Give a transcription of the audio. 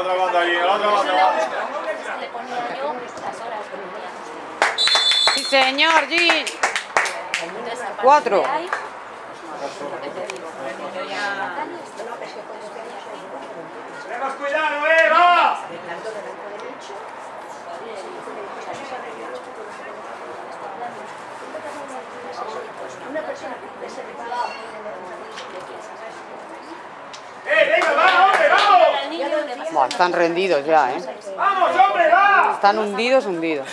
otra banda allí, otra banda. Sí, señor, Cuatro. Eh, venga, va, hombre, vamos. Buah, están rendidos ya, ¿eh? Vamos, hombre, va. Están hundidos, hundidos.